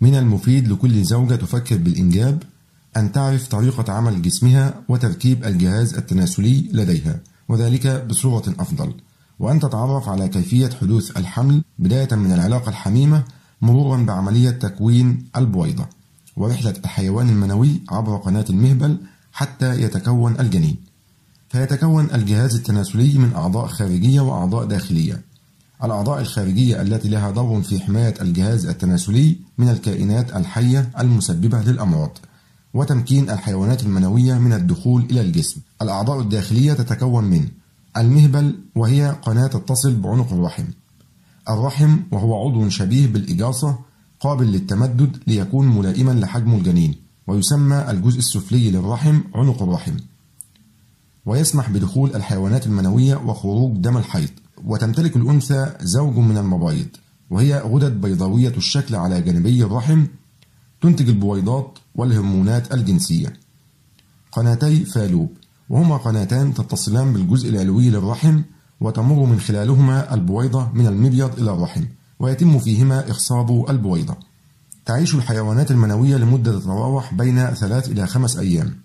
من المفيد لكل زوجة تفكر بالإنجاب أن تعرف طريقة عمل جسمها وتركيب الجهاز التناسلي لديها وذلك بصورة أفضل. وأن تتعرف على كيفية حدوث الحمل بداية من العلاقة الحميمة مرورا بعملية تكوين البويضة ورحلة الحيوان المنوي عبر قناة المهبل حتى يتكون الجنين. فيتكون الجهاز التناسلي من أعضاء خارجية وأعضاء داخلية. الأعضاء الخارجية التي لها دور في حماية الجهاز التناسلي من الكائنات الحية المسببة للأمراض وتمكين الحيوانات المنوية من الدخول إلى الجسم. الأعضاء الداخلية تتكون من المهبل وهي قناة تتصل بعنق الرحم. الرحم وهو عضو شبيه بالإجاصة قابل للتمدد ليكون ملائما لحجم الجنين ويسمى الجزء السفلي للرحم عنق الرحم. ويسمح بدخول الحيوانات المنوية وخروج دم الحيض. وتمتلك الأنثى زوج من المبايض وهي غدد بيضاوية الشكل على جانبي الرحم تنتج البويضات والهرمونات الجنسية. قناتي فالوب وهما قناتان تتصلان بالجزء العلوي للرحم وتمر من خلالهما البويضة من المبيض إلى الرحم ويتم فيهما إخصاب البويضة. تعيش الحيوانات المنوية لمدة تتراوح بين ثلاث إلى خمس أيام.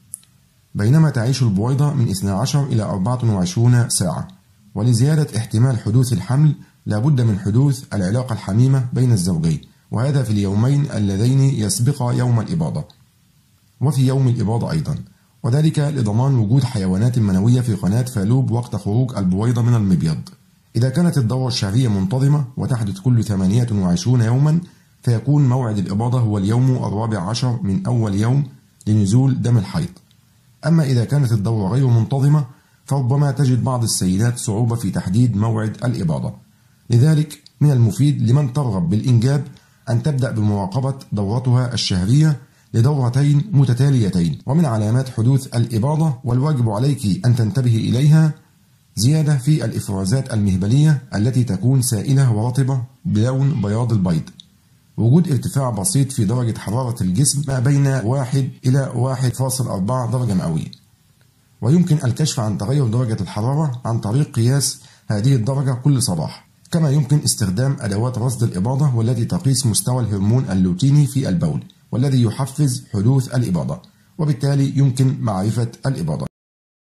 بينما تعيش البويضة من 12 إلى 24 ساعة. ولزيادة احتمال حدوث الحمل لابد من حدوث العلاقة الحميمة بين الزوجين وهذا في اليومين اللذين يسبقا يوم الإباضة. وفي يوم الإباضة أيضا وذلك لضمان وجود حيوانات منوية في قناة فالوب وقت خروج البويضة من المبيض. إذا كانت الدورة الشهرية منتظمة وتحدث كل 28 يوما فيكون موعد الإباضة هو اليوم الرابع عشر من أول يوم لنزول دم الحيض. أما إذا كانت الدورة غير منتظمة فربما تجد بعض السيدات صعوبة في تحديد موعد الإباضة. لذلك من المفيد لمن ترغب بالإنجاب أن تبدأ بمراقبة دورتها الشهرية لدورتين متتاليتين. ومن علامات حدوث الإباضة والواجب عليك أن تنتبهي إليها زيادة في الإفرازات المهبلية التي تكون سائلة ورطبة بلون بياض البيض. وجود ارتفاع بسيط في درجة حرارة الجسم ما بين 1 إلى 1.4 درجة مئوية. ويمكن الكشف عن تغير درجة الحرارة عن طريق قياس هذه الدرجة كل صباح. كما يمكن استخدام أدوات رصد الإباضة والتي تقيس مستوى الهرمون اللوتيني في البول والذي يحفز حدوث الإباضة وبالتالي يمكن معرفة الإباضة.